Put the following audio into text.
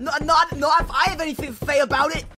Not, not, not if I have anything to say about it.